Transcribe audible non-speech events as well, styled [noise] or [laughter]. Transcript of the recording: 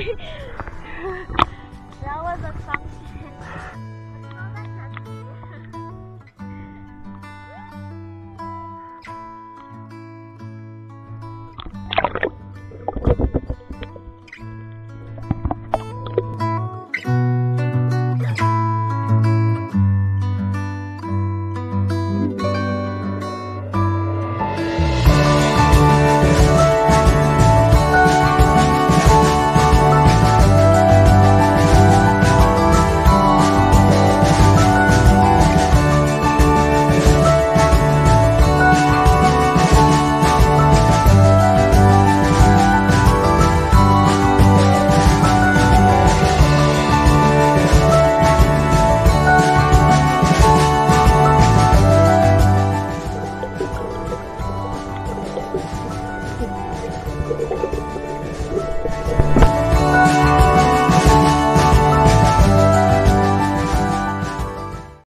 [laughs] that was a function.